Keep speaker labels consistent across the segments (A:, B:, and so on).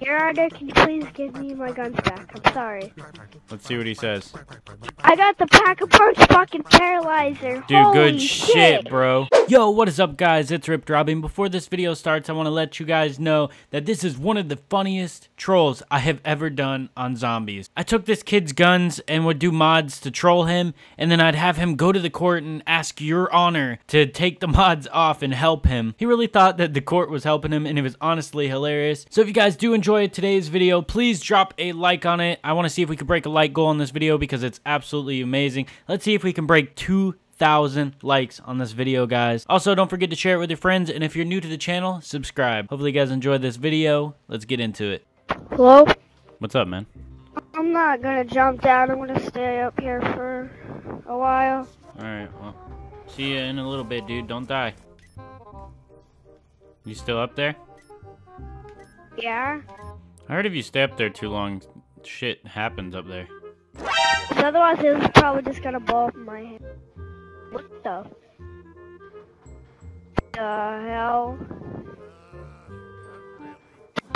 A: Your Honor, can you please give me my guns back? I'm sorry.
B: Let's see what he says.
A: I got the pack a punch fucking paralyzer.
B: Dude,
A: Holy
B: good shit, bro. Yo, what is up, guys? It's Ripped Robby. Before this video starts, I want to let you guys know that this is one of the funniest trolls I have ever done on zombies. I took this kid's guns and would do mods to troll him, and then I'd have him go to the court and ask your honor to take the mods off and help him. He really thought that the court was helping him, and it was honestly hilarious. So if you guys do enjoy today's video, please drop a like on it. I want to see if we can break a like goal on this video because it's absolutely amazing. Let's see if we can break two thousand likes on this video guys also don't forget to share it with your friends and if you're new to the channel subscribe hopefully you guys enjoyed this video let's get into it
A: Hello?
B: what's up man
A: I'm not gonna jump down. I'm gonna stay up here for a while.
B: all right well see you in a little bit dude don't die you still up there
A: Yeah?
B: i heard if you stay up there too long shit happens up there
A: otherwise it was probably just gonna blow up my head. What the? The hell?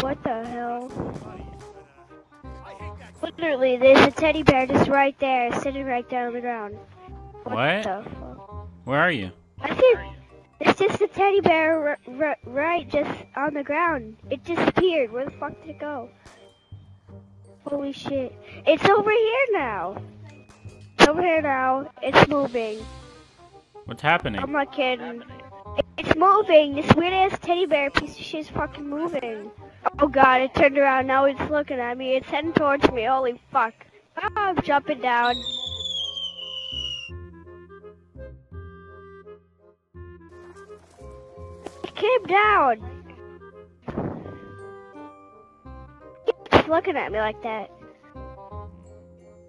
A: What the hell? Literally, there's a teddy bear just right there, sitting right there on the ground.
B: What?
A: the fuck?
B: where are you
A: I think it's just a teddy bear r- r- right just on the ground. It disappeared. Where the fuck did it go? Holy shit. It's over here now. It's over here now. It's moving.
B: what's happening
A: I'm not kidding. It's moving. This weird ass teddy bear piece of shit is fucking moving. Oh god, it turned around. Now it's looking at me. It's heading towards me. Holy fuck. Ah, I'm jumping down. Came down. It's looking at me like that.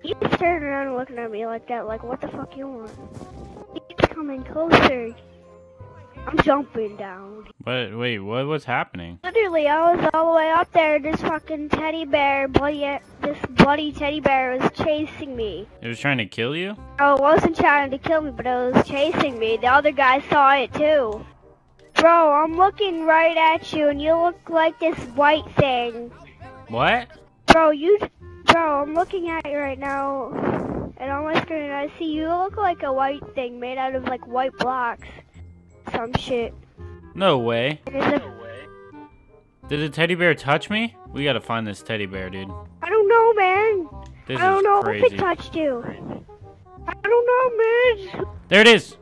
A: He's turning around and looking at me like that. Like, what the fuck you want? He's coming closer. I'm jumping down.
B: what wait what was happening
A: Literally, I was all the way up there. This fucking teddy bear, bloody, this bloody teddy bear was chasing me.
B: it was trying to kill you
A: Oh, it wasn't trying to kill me, but it was chasing me. The other guy saw it too. Bro, I'm looking right at you, and you look like this white thing.
B: what
A: Bro, you, bro, I'm looking at you right now, and on my screen, I see you look like a white thing made out of like white blocks, some shit.
B: no way
A: And it's a,
B: did the teddy bear touch me we gotta find this teddy bear dude
A: I don't know, man.
B: this
A: I don't
B: is
A: know
B: crazy
A: if it touched you. I don't know, man.
B: There it is.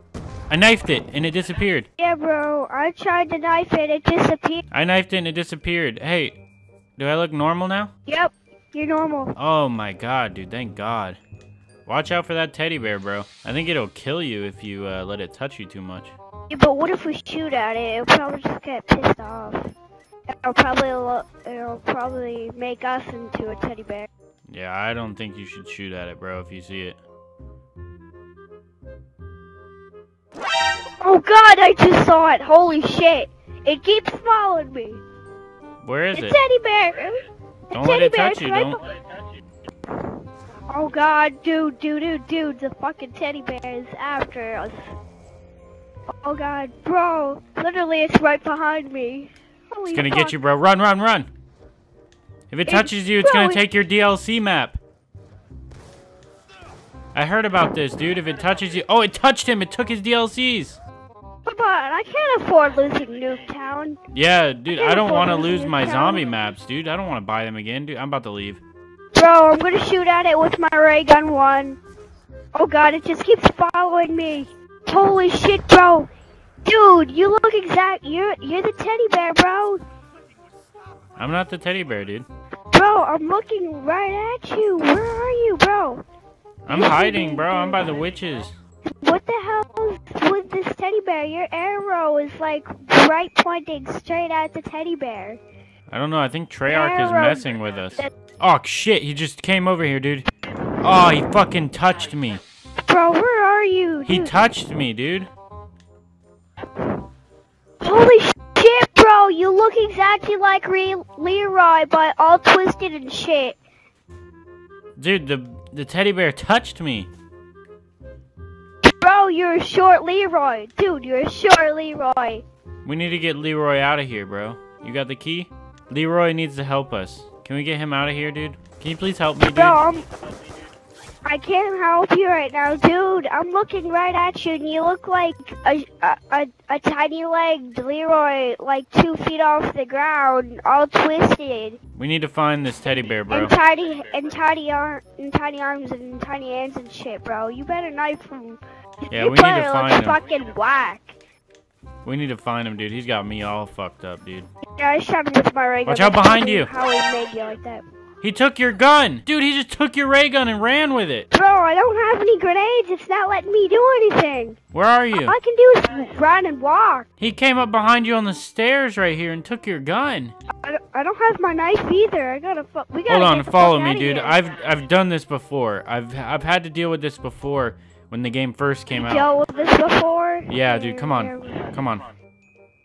B: I knifed it and it disappeared.
A: Yeah, bro. I tried to knife it. It disappeared.
B: I knifed it and it disappeared. Hey, do I look normal now?
A: Yep. You're normal.
B: Oh my god, dude. Thank god. Watch out for that teddy bear, bro. I think it'll kill you if you uh, let it touch you too much.
A: Yeah, but what if we shoot at it? It'll probably just get pissed off. It'll probably it'll probably make us into a teddy bear.
B: Yeah, I don't think you should shoot at it, bro, if you see it.
A: Oh God! I just saw it. Holy shit! It keeps following me.
B: Where is it?
A: It's
B: it?
A: teddy bear.
B: Don't let it
A: teddy bear,
B: touch you.
A: right
B: Don't.
A: Oh God, dude, dude, dude, dude! The fucking teddy bear is after us. Oh God, bro! Literally, it's right behind me. Holy
B: It's gonna
A: fuck.
B: get you, bro. Run, run, run. If it
A: It's
B: touches you, it's gonna take your DLC map. I heard about this, dude. If it touches you. Oh, it touched him. It took his DLCs.
A: Come on, I can't afford losing Nuketown.
B: Yeah, dude, I
A: can't
B: don't want to lose my zombie maps, dude. I don't want to buy them again, dude. I'm about to leave.
A: Bro, I'm gonna shoot at it with my ray gun one. Oh god, it just keeps following me. Holy shit, bro. Dude, you look exact. You're you're the teddy bear, bro.
B: I'm not the teddy bear, dude.
A: Bro, I'm looking right at you. Where are you, bro?
B: I'm hiding, bro. I'm by the witches.
A: What the hell is with this teddy bear? Your arrow is like right pointing straight at the teddy bear.
B: I don't know. I think Treyarch is messing with us. Oh, shit. He just came over here, dude. Oh, he fucking touched me.
A: Bro, where are you?
B: He touched me, dude.
A: Holy shit, bro! You look exactly like Re- Leroy, but all twisted and shit.
B: Dude, the the teddy bear touched me.
A: Bro, you're a short Leroy. Dude, you're a short Leroy.
B: We need to get Leroy out of here, bro. You got the key? Leroy needs to help us. Can we get him out of here, dude? Can you please help me, dude?
A: Bro, I'm, I can't help you right now, dude. I'm looking right at you, and you look like a a, a, a tiny legged Leroy, like two feet off the ground, all twisted,
B: We need to find this teddy bear, bro.
A: and tiny and tiny arm and tiny arms and tiny hands and shit, bro. You better knife him.
B: Yeah, we need to find him.
A: fucking whack.
B: We need to find him, dude. He's got me all fucked up, dude.
A: Yeah, I shot him with my gun.
B: Watch out behind you.
A: How he made you like that,
B: He took your gun! Dude, he just took your ray gun and ran with it.
A: bro? I don't have any grenades. It's not letting me do anything.
B: Where are
A: All
B: you?
A: I can do is run and walk.
B: He came up behind you on the stairs right here and took your gun.
A: I don't, I don't have my knife either. I gotta. We gotta.
B: Hold on, follow me, dude.
A: here.
B: I've I've done this before. I've I've had to deal with this before when the game first came out.
A: dealt with this before.
B: Yeah, dude, come on. Come on.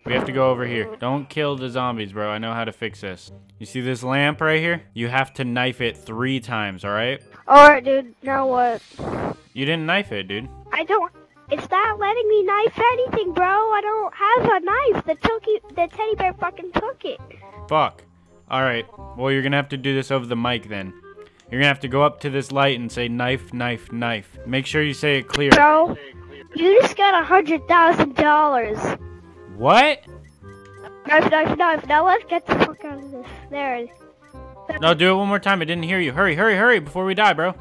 B: We have to go over here. Don't kill the zombies, bro. I know how to fix this. You see this lamp right here? You have to knife it three times, alright?
A: All right, dude. Now what?
B: You didn't knife it, dude.
A: I don't. It's not letting me knife anything, bro. I don't have a knife. The tookie, the teddy bear fucking took it.
B: Fuck. Alright. Well, you're gonna have to do this over the mic then. You're gonna have to go up to this light and say knife, knife, knife. Make sure you say it clear.
A: Bro, you just got a hundred thousand dollars.
B: What?
A: Knife, knife, knife. Now let's get the fuck out of this. There.
B: No, do it one more time. I didn't hear you. Hurry, hurry, hurry before we die, bro.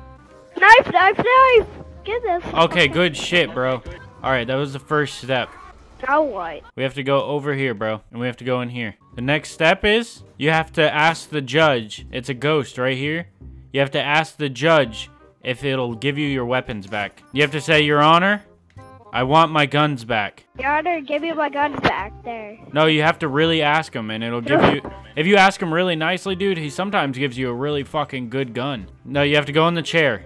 A: Knife, knife, knife. Get this.
B: Okay, good shit, bro. Alright, that was the first step.
A: Now what?
B: We have to go over here, bro. And we have to go in here. The next step is you have to ask the judge. It's a ghost right here. You have to ask the judge if it'll give you your weapons back. You have to say, Your Honor, I want my guns back.
A: Your Honor, give me my guns back there.
B: No, you have to really ask him, and it'll give you. If you ask him really nicely, dude, he sometimes gives you a really fucking good gun. No, you have to go in the chair.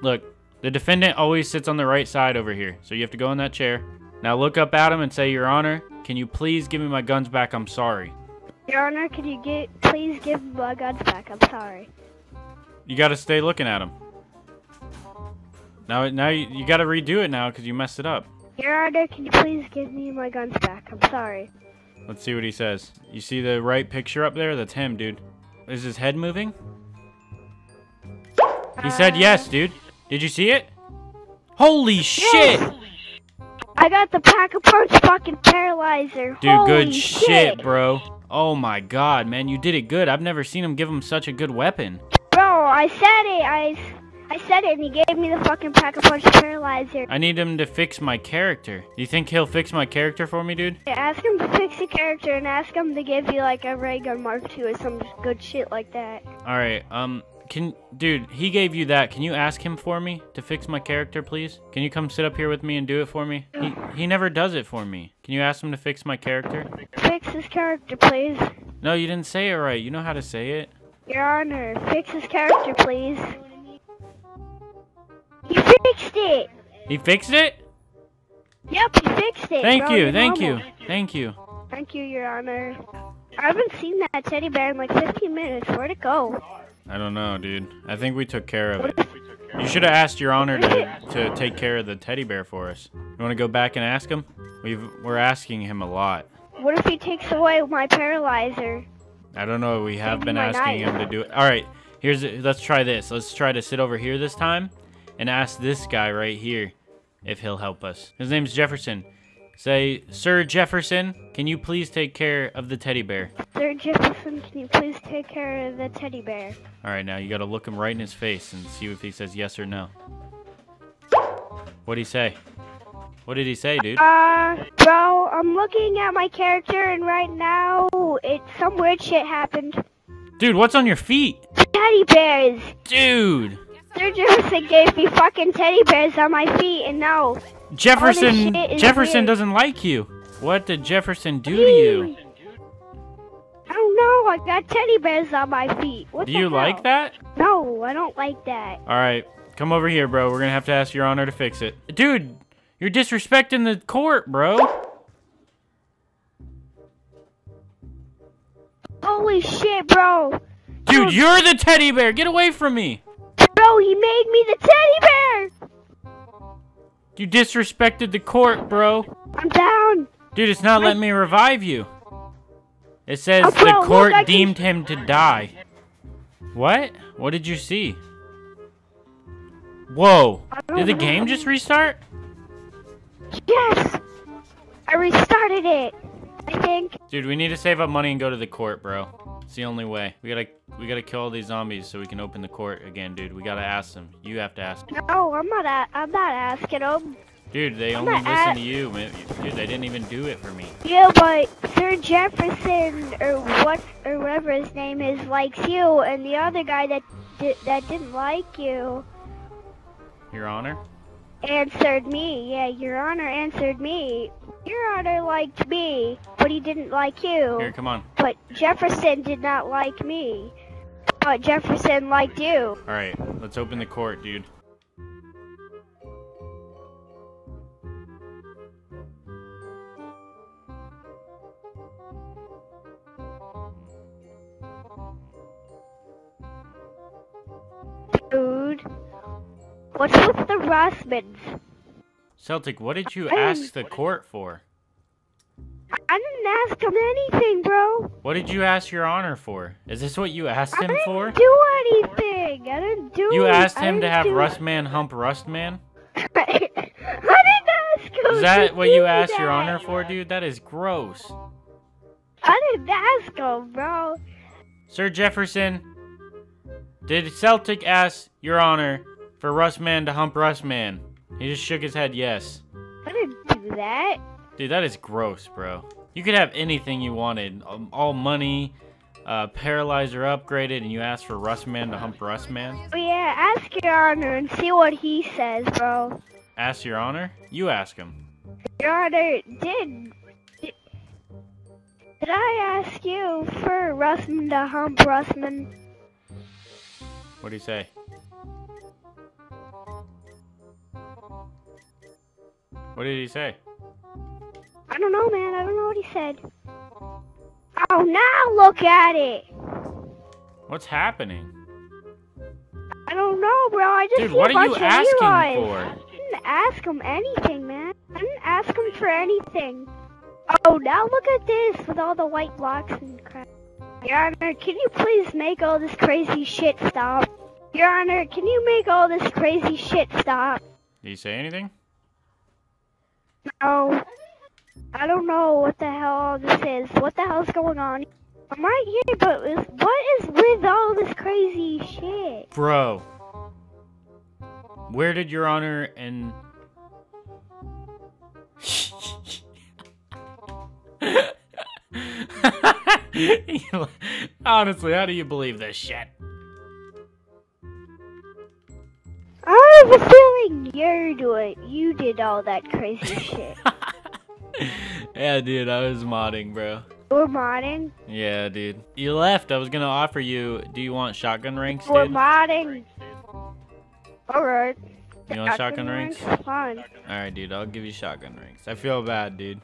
B: Look, the defendant always sits on the right side over here, so you have to go in that chair. Now look up at him and say, Your Honor, can you please give me my guns back? I'm sorry.
A: Your Honor, can you get please give me my guns back? I'm sorry.
B: You gotta stay looking at him. Now, now you, you gotta redo it now because you messed it up.
A: Your Honor, can you please give me my guns back? I'm sorry.
B: Let's see what he says. You see the right picture up there? That's him, dude. Is his head moving? He said
A: Uh,
B: yes, dude. Did you see it? Holy shit!
A: I got the pack a punch fucking paralyzer.
B: Dude,
A: Holy
B: good shit, bro. Oh my god, man, you did it good. I've never seen him give him such a good weapon.
A: Bro, I said it. I, I said it, and he gave me the fucking pack a punch paralyzer.
B: I need him to fix my character. Do you think he'll fix my character for me, dude?
A: Ask him to fix the character and ask him to give you like a ray gun mark two or some good shit like that.
B: Alright, um, can, dude, he gave you that. Can you ask him for me to fix my character, please? Can you come sit up here with me and do it for me? He, he never does it for me. Can you ask him to fix my character?
A: Fix his character, please.
B: No, you didn't say it right. You know how to say it.
A: Your Honor, fix his character, please. He fixed it.
B: He fixed it?
A: Yep, he fixed it.
B: Thank you, thank
A: normal.
B: you, thank you.
A: Thank you, Your Honor. I haven't seen that teddy bear in like 15 minutes. Where'd it go?
B: I don't know, dude. I think we took care of it. You should have asked your honor to, to take care of the teddy bear for us. You want to go back and ask him? We've, we're asking him a lot.
A: What if he takes away my paralyzer?
B: I don't know. We have
A: Give
B: been asking him to do it. All right, here's let's try this. Let's try to sit over here this time and ask this guy right here if he'll help us. His name's Jefferson. Say, Sir Jefferson, can you please take care of the teddy bear?
A: Sir Jefferson, can you please take care of the teddy bear?
B: All right, now you got to look him right in his face and see if he says yes or no. What'd he say? What did he say, dude?
A: Uh, bro, I'm looking at my character and right now, it some weird shit happened.
B: Dude, what's on your feet?
A: Teddy bears!
B: Dude!
A: Sir Jefferson gave me fucking teddy bears on my feet and now
B: Jefferson Jefferson
A: weird.
B: doesn't like you. What did Jefferson do to you?
A: I don't know. I got teddy bears on my feet. What
B: Do you
A: hell?
B: like that?
A: No, I don't like that.
B: All right, come over here, bro. We're gonna have to ask your honor to fix it. Dude, you're disrespecting the court, bro.
A: Holy shit, bro.
B: Dude, you're the teddy bear. Get away from me.
A: Bro, he made me the teddy bear.
B: You disrespected the court, bro.
A: I'm down.
B: Dude, it's not letting me revive you. It says
A: Oh, bro,
B: the
A: look,
B: court
A: can-
B: deemed him to die. What? What did you see? Whoa. Did the game just restart?
A: Yes! I restarted it. I think.
B: Dude, we need to save up money and go to the court, bro. It's the only way. We gotta we gotta kill all these zombies so we can open the court again, dude. We gotta ask them. You have to ask. Them.
A: No, I'm not. A- I'm not asking them.
B: Dude, they
A: I'm
B: only listen to you. Dude, they didn't even do it for me.
A: Yeah, but Sir Jefferson or what or whatever his name is likes you, and the other guy that di- that didn't like you
B: Your Honor?
A: Answered me. Yeah, Your Honor answered me. Your Honor liked me, but he didn't like you.
B: Here, come on.
A: But Jefferson did not like me. But Jefferson liked you.
B: Alright, let's open the court, dude.
A: Dude. What's with the Russmans?
B: Celtic, what did you
A: I
B: ask the court for?
A: I didn't ask him anything, bro.
B: What did you ask your honor for? Is this what you asked him
A: I
B: him
A: didn't
B: for?
A: do anything. I didn't do
B: You asked him to have Russman hump Russman?
A: I didn't ask him.
B: Is that what you asked your honor for, dude? That is gross.
A: I didn't ask him, bro.
B: Sir Jefferson, did Celtic ask your honor for Russman to hump Russman? He just shook his head yes.
A: I didn't do that.
B: Dude, that is gross, bro. You could have anything you wanted. Um, all money, uh, paralyzer upgraded, and you asked for Russman to hump Russman?
A: But yeah, ask your honor and see what he says, bro.
B: Ask your honor? You ask him.
A: Your honor did. Did, did I ask you for Russman to hump Russman?
B: What do you say? What did he say?
A: I don't know, man. I don't know what he said. Oh, now look at it.
B: What's happening?
A: I don't know, bro. I just
B: Dude,
A: see
B: what
A: a
B: are you
A: bunch
B: asking for?
A: I didn't ask him anything, man. I didn't ask him for anything. Oh, now look at this with all the white blocks and crap. Your Honor, can you please make all this crazy shit stop? Your Honor, can you make all this crazy shit stop?
B: Did he say anything?
A: No. I don't know what the hell all this is. What the hell's going on? I'm right here, but what is with all this crazy shit?
B: Bro. Where did your honor and Honestly, how do you believe this shit?
A: I have a feeling you're doing. You did all that crazy shit.
B: yeah, dude, I was modding, bro.
A: We're modding.
B: Yeah, dude. You left. I was gonna offer you. Do you want shotgun ranks,
A: We're modding. Alright.
B: You want shotgun ranks?
A: Fine.
B: All right, dude. I'll give you shotgun ranks. I feel bad, dude.